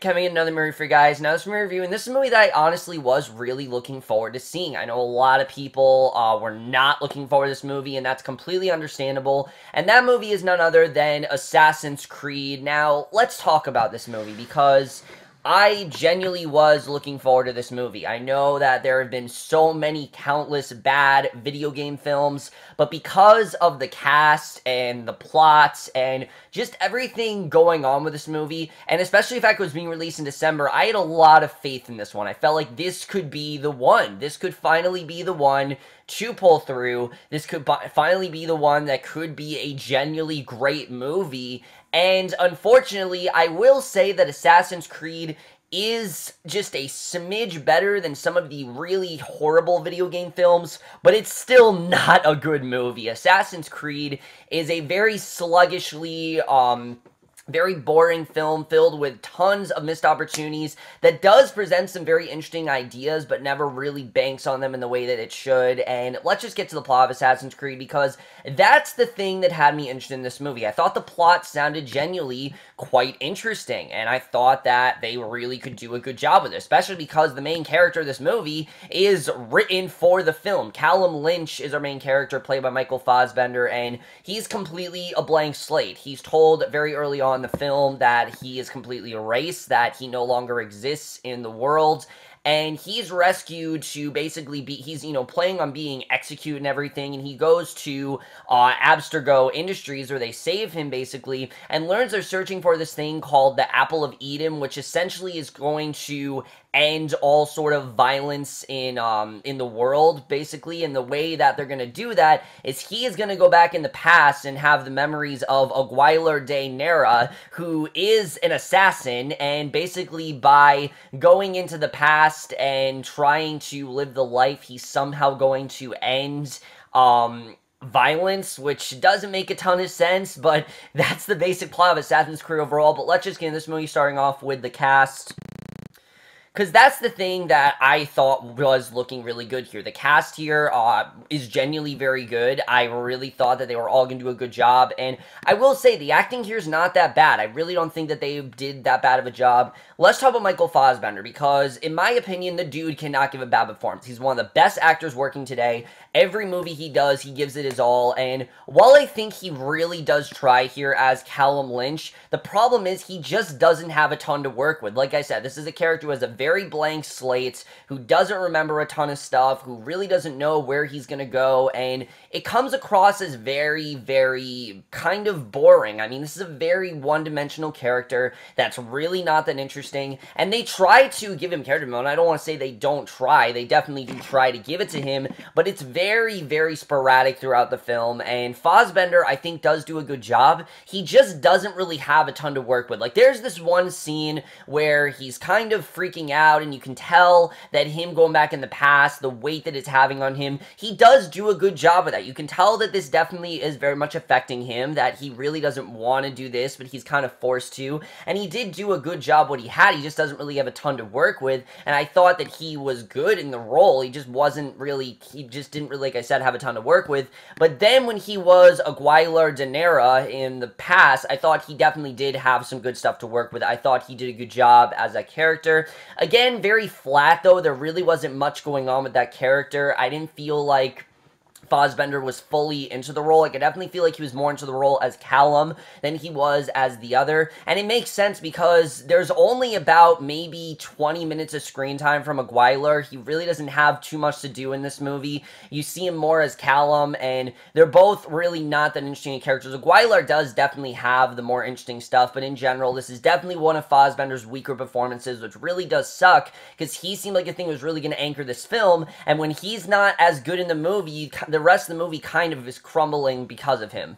coming in another movie for you guys. Now this movie review, and this is a movie that I honestly was really looking forward to seeing. I know a lot of people uh, were not looking forward to this movie, and that's completely understandable. And that movie is none other than Assassin's Creed. Now, let's talk about this movie, because I genuinely was looking forward to this movie. I know that there have been so many countless bad video game films, but because of the cast and the plots and just everything going on with this movie, and especially the fact it was being released in December, I had a lot of faith in this one. I felt like this could be the one. This could finally be the one to pull through. This could finally be the one that could be a genuinely great movie. And unfortunately, I will say that Assassin's Creed is just a smidge better than some of the really horrible video game films, but it's still not a good movie. Assassin's Creed is a very sluggishly um very boring film filled with tons of missed opportunities that does present some very interesting ideas but never really banks on them in the way that it should and let's just get to the plot of Assassin's Creed because that's the thing that had me interested in this movie. I thought the plot sounded genuinely quite interesting and I thought that they really could do a good job with it especially because the main character of this movie is written for the film. Callum Lynch is our main character played by Michael Fassbender and he's completely a blank slate. He's told very early on the film that he is completely erased, that he no longer exists in the world, and he's rescued to basically be he's you know playing on being executed and everything. And he goes to uh, abstergo industries where they save him basically and learns they're searching for this thing called the apple of eden which essentially is going to end all sort of violence in um in the world basically and the way that they're going to do that is he is going to go back in the past and have the memories of Aguilar de Nerha who is an assassin and basically by going into the past and trying to live the life he's somehow going to end um violence, which doesn't make a ton of sense, but that's the basic plot of Assassin's Creed overall. But let's just get in this movie starting off with the cast. Because that's the thing that I thought was looking really good here. The cast here uh, is genuinely very good. I really thought that they were all going to do a good job. And I will say, the acting here is not that bad. I really don't think that they did that bad of a job. Let's talk about Michael Fassbender, because in my opinion, the dude cannot give a bad performance. He's one of the best actors working today. Every movie he does, he gives it his all. And while I think he really does try here as Callum Lynch, the problem is he just doesn't have a ton to work with. Like I said, this is a character who has a very blank slate, who doesn't remember a ton of stuff, who really doesn't know where he's going to go, and it comes across as very, very kind of boring. I mean, this is a very one-dimensional character that's really not that interesting, and they try to give him character development. I don't want to say they don't try. They definitely do try to give it to him, but it's very, very very sporadic throughout the film, and Fassbender, I think, does do a good job. He just doesn't really have a ton to work with. Like, there's this one scene where he's kind of freaking out, and you can tell that him going back in the past, the weight that it's having on him, he does do a good job of that. You can tell that this definitely is very much affecting him, that he really doesn't want to do this, but he's kind of forced to. And he did do a good job what he had, he just doesn't really have a ton to work with. And I thought that he was good in the role, he just wasn't really, he just didn't really, like I said, have a ton to work with. But then when he was Aguilar de Nerha in the past, I thought he definitely did have some good stuff to work with. I thought he did a good job as a character. Again, very flat, though. There really wasn't much going on with that character. I didn't feel like Fassbender was fully into the role. I could definitely feel like he was more into the role as Callum than he was as the other. And it makes sense because there's only about maybe 20 minutes of screen time from Aguilar. He really doesn't have too much to do in this movie. You see him more as Callum, and they're both really not that interesting characters. Aguilar does definitely have the more interesting stuff, but in general, this is definitely one of Fassbender's weaker performances, which really does suck because he seemed like a thing was really going to anchor this film. And when he's not as good in the movie, the the rest of the movie kind of is crumbling because of him.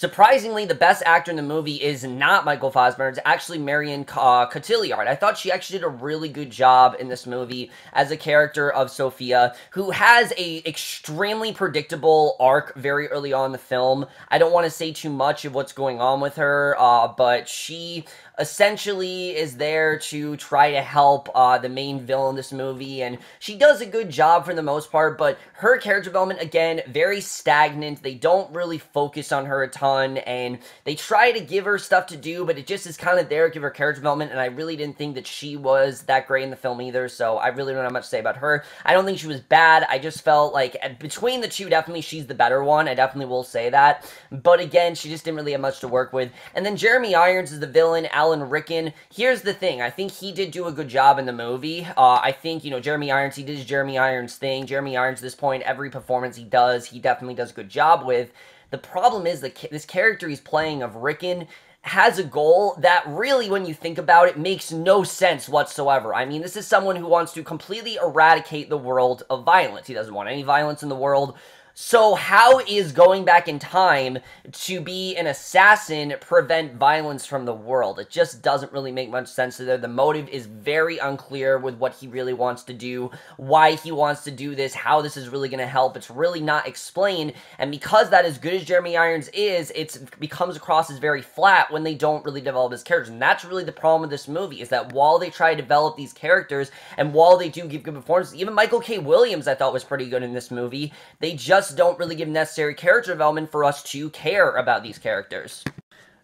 Surprisingly, the best actor in the movie is not Michael Fassbender. It's actually Marion uh, Cotillard. I thought she actually did a really good job in this movie as a character of Sophia, who has a extremely predictable arc very early on in the film. I don't want to say too much of what's going on with her, uh, but she essentially is there to try to help uh, the main villain in this movie, and she does a good job for the most part, but her character development, again, very stagnant. They don't really focus on her a ton ton, and they try to give her stuff to do, but it just is kind of there, to give her character development, and I really didn't think that she was that great in the film either, so I really don't have much to say about her. I don't think she was bad, I just felt like between the two, definitely she's the better one, I definitely will say that, but again, she just didn't really have much to work with. And then Jeremy Irons is the villain, Alan Rikkin. Here's the thing, I think he did do a good job in the movie. Uh, I think, you know, Jeremy Irons, he did his Jeremy Irons thing. Jeremy Irons, at this point, every performance he does, he definitely does a good job with. The problem is that this character he's playing of Rikkin has a goal that really, when you think about it, makes no sense whatsoever. I mean, this is someone who wants to completely eradicate the world of violence. He doesn't want any violence in the world. So how is going back in time to be an assassin prevent violence from the world? It just doesn't really make much sense there. The motive is very unclear with what he really wants to do, why he wants to do this, how this is really going to help. It's really not explained. And because that as good as Jeremy Irons is, it becomes across as very flat when they don't really develop his characters. And that's really the problem with this movie is that while they try to develop these characters and while they do give good performances, even Michael K. Williams I thought was pretty good in this movie, they just don't really give necessary character development for us to care about these characters.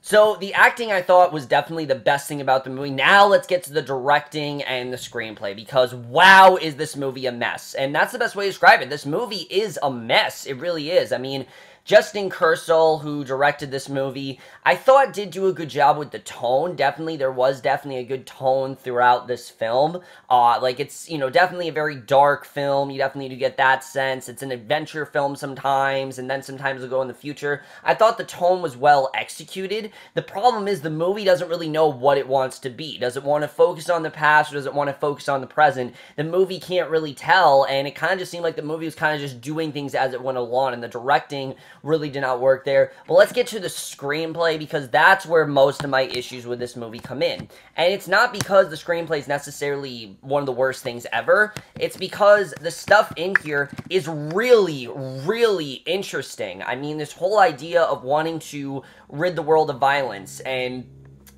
So the acting I thought was definitely the best thing about the movie. Now let's get to the directing and the screenplay because wow is this movie a mess. And that's the best way to describe it. This movie is a mess. It really is. I mean, Justin Kurzel, who directed this movie, I thought did do a good job with the tone. Definitely, there was definitely a good tone throughout this film. Uh, like, it's, you know, definitely a very dark film. You definitely do get that sense. It's an adventure film sometimes, and then sometimes it'll go in the future. I thought the tone was well executed. The problem is the movie doesn't really know what it wants to be. Does it want to focus on the past, or does it want to focus on the present? The movie can't really tell, and it kind of just seemed like the movie was kind of just doing things as it went along, and the directing really did not work there. But let's get to the screenplay because that's where most of my issues with this movie come in. And it's not because the screenplay is necessarily one of the worst things ever. It's because the stuff in here is really, really interesting. I mean, this whole idea of wanting to rid the world of violence and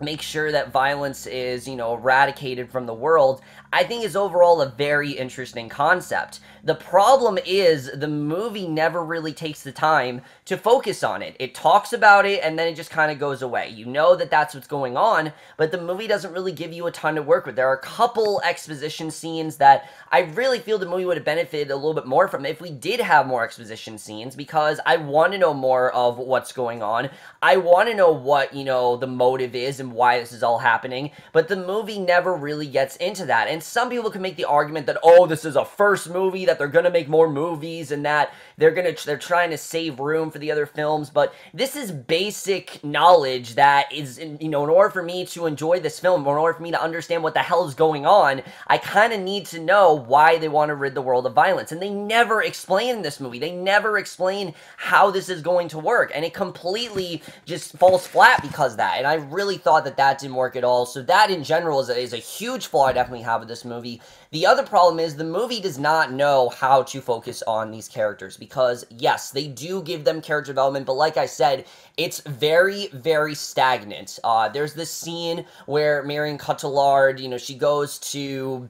make sure that violence is, you know, eradicated from the world, I think is overall a very interesting concept. The problem is the movie never really takes the time to focus on it. It talks about it and then it just kind of goes away. You know that that's what's going on, but the movie doesn't really give you a ton to work with. There are a couple exposition scenes that I really feel the movie would have benefited a little bit more from if we did have more exposition scenes because I want to know more of what's going on. I want to know what, you know, the motive is and why this is all happening, but the movie never really gets into that. And some people can make the argument that, oh, this is a first movie, that they're going to make more movies and that they're going to, they're trying to save room for the other films, but this is basic knowledge that is, in, you know, in order for me to enjoy this film, in order for me to understand what the hell is going on, I kind of need to know why they want to rid the world of violence. And they never explain in this movie. They never explain how this is going to work. And it completely just falls flat because that. And I really thought that that didn't work at all. So that in general is a, is a huge flaw I definitely have this movie. The other problem is the movie does not know how to focus on these characters because, yes, they do give them character development, but like I said, it's very, very stagnant. Uh, there's this scene where Marion Cotillard, you know, she goes to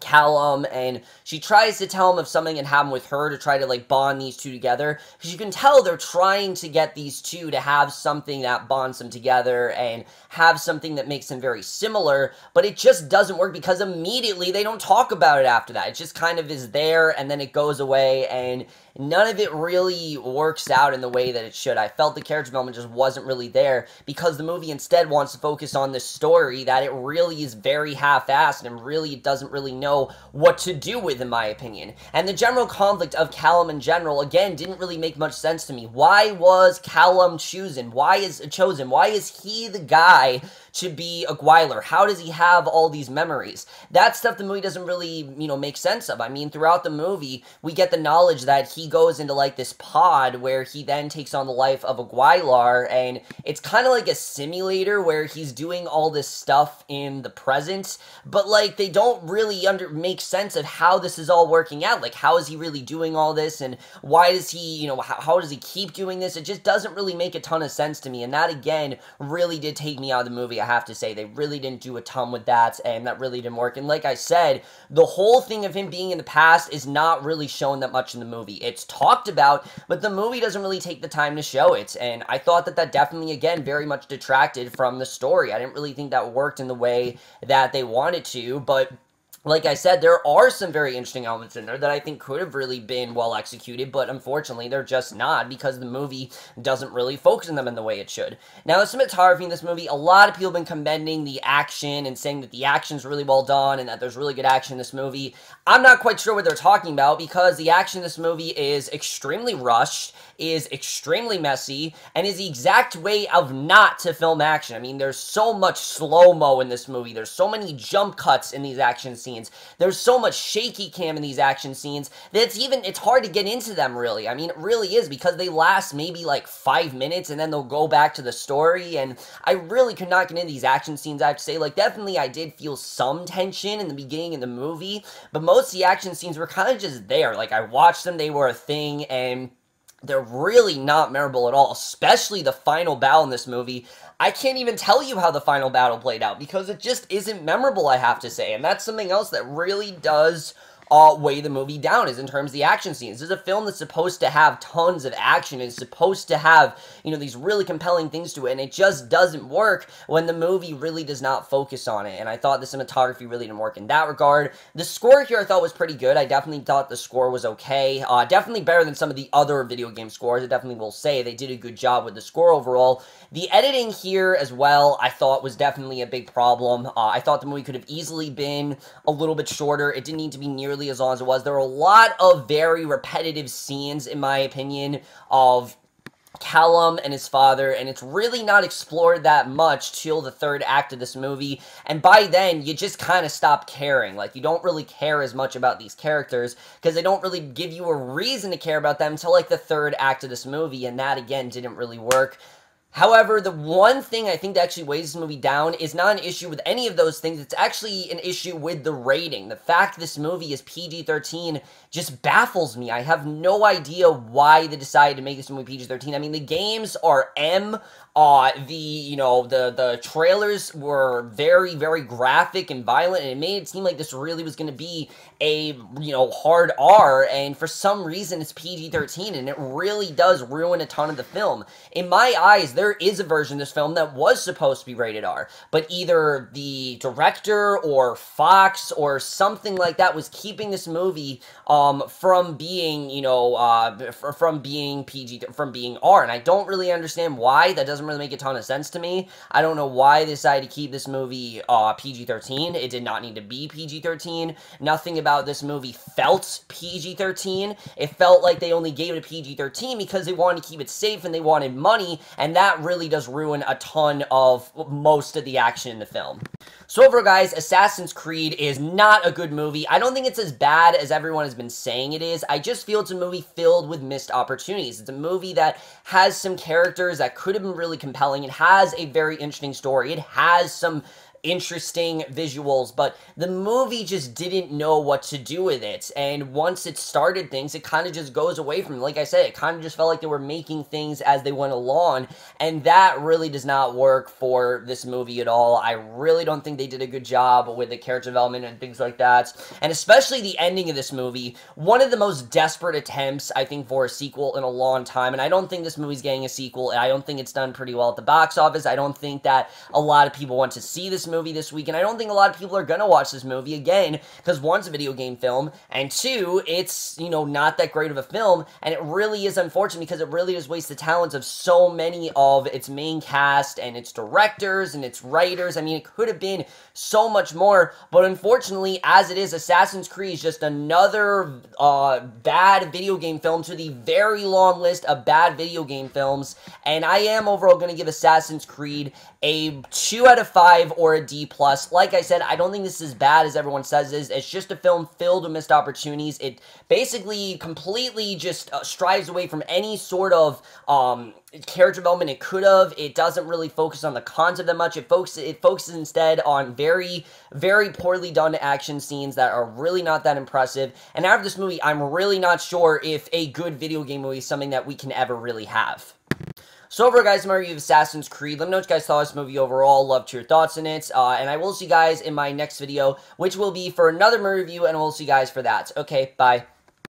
Callum and she tries to tell him if something had happened with her to try to like bond these two together. Because you can tell they're trying to get these two to have something that bonds them together and have something that makes them very similar but it just doesn't work because immediately they don't talk about it after that. It just kind of is there and then it goes away and none of it really works out in the way that it should. I felt the character development just wasn't really there because the movie instead wants to focus on the story that it really is very half-assed and really doesn't really know what to do with, in my opinion. And the general conflict of Callum in general, again, didn't really make much sense to me. Why was Callum chosen? Why is chosen? Why is he the guy to be Aguilar? How does he have all these memories? That stuff the movie doesn't really, you know, make sense of. I mean, throughout the movie, we get the knowledge that he goes into like this pod where he then takes on the life of Aguilar, and it's kind of like a simulator where he's doing all this stuff in the present, but like they don't really under make sense of how this is all working out. Like, how is he really doing all this, and why does he, you know, how, how does he keep doing this? It just doesn't really make a ton of sense to me, and that again really did take me out of the movie. I have to say. They really didn't do a ton with that, and that really didn't work. And like I said, the whole thing of him being in the past is not really shown that much in the movie. It's talked about, but the movie doesn't really take the time to show it. And I thought that that definitely, again, very much detracted from the story. I didn't really think that worked in the way that they wanted to, but like I said, there are some very interesting elements in there that I think could have really been well executed, but unfortunately, they're just not because the movie doesn't really focus on them in the way it should. Now, the cinematography in this movie, a lot of people have been commending the action and saying that the action's really well done and that there's really good action in this movie. I'm not quite sure what they're talking about because the action in this movie is extremely rushed, is extremely messy, and is the exact way of not to film action. I mean, there's so much slow mo in this movie, there's so many jump cuts in these action scenes scenes. There's so much shaky cam in these action scenes that it's even, it's hard to get into them really. I mean, it really is because they last maybe like five minutes and then they'll go back to the story and I really could not get into these action scenes, I have to say. Like, definitely I did feel some tension in the beginning of the movie, but most of the action scenes were kind of just there. Like, I watched them, they were a thing, and they're really not memorable at all, especially the final battle in this movie. I can't even tell you how the final battle played out because it just isn't memorable, I have to say. And that's something else that really does uh, weigh the movie down is in terms of the action scenes. This is a film that's supposed to have tons of action. It's supposed to have, you know, these really compelling things to it, and it just doesn't work when the movie really does not focus on it. And I thought the cinematography really didn't work in that regard. The score here I thought was pretty good. I definitely thought the score was okay. Uh, definitely better than some of the other video game scores. I definitely will say they did a good job with the score overall. The editing here as well, I thought was definitely a big problem. Uh, I thought the movie could have easily been a little bit shorter. It didn't need to be nearly nearly as long as it was. There were a lot of very repetitive scenes, in my opinion, of Callum and his father, and it's really not explored that much till the third act of this movie. And by then, you just kind of stop caring. Like, you don't really care as much about these characters because they don't really give you a reason to care about them until like the third act of this movie, and that again didn't really work. However, the one thing I think that actually weighs this movie down is not an issue with any of those things. It's actually an issue with the rating. The fact this movie is PG-13 just baffles me. I have no idea why they decided to make this movie PG-13. I mean, the games are M. Uh, the, you know, the, the trailers were very, very graphic and violent, and it made it seem like this really was going to be a, you know, hard R, and for some reason it's PG-13, and it really does ruin a ton of the film. In my eyes, there is a version of this film that was supposed to be rated R, but either the director or Fox or something like that was keeping this movie um, from being, you know, uh, from being PG, from being R, and I don't really understand why. That doesn't really make a ton of sense to me. I don't know why they decided to keep this movie uh, PG-13. It did not need to be PG-13. Nothing about this movie felt PG-13. It felt like they only gave it a PG-13 because they wanted to keep it safe and they wanted money, and that really does ruin a ton of most of the action in the film. So overall, guys, Assassin's Creed is not a good movie. I don't think it's as bad as everyone has been saying it is. I just feel it's a movie filled with missed opportunities. It's a movie that has some characters that could have been really compelling. It has a very interesting story. It has some interesting visuals, but the movie just didn't know what to do with it. And once it started things, it kind of just goes away from. Like I said, it kind of just felt like they were making things as they went along, and that really does not work for this movie at all. I really don't think they did a good job with the character development and things like that. And especially the ending of this movie, one of the most desperate attempts, I think, for a sequel in a long time. And I don't think this movie's getting a sequel, I don't think it's done pretty well at the box office. I don't think that a lot of people want to see this movie this week, and I don't think a lot of people are to watch this movie again, because one's a video game film, and two, it's, you know, not that great of a film, and it really is unfortunate because it really does waste the talents of so many of its main cast, and its directors, and its writers. I mean, it could have been so much more, but unfortunately, as it is, Assassin's Creed is just another uh, bad video game film to the very long list of bad video game films, and I am overall to give Assassin's Creed a 2 out of 5 or a D+. plus. Like I said, I don't think this is as bad as everyone says is. It's just a film filled with missed opportunities. It basically completely just uh, strives away from any sort of um, character development it could have. It doesn't really focus on the concept that much. It focuses it focuses instead on very very poorly done action scenes that are really not that impressive. And out of this movie, I'm really not sure if a good video game movie is something that we can ever really have. So over, guys, my review of Assassin's Creed. Let me know what you guys thought of this movie overall. Love to your thoughts in it. Uh, and I will see you guys in my next video, which will be for another movie review, and we'll see you guys for that. Okay, bye.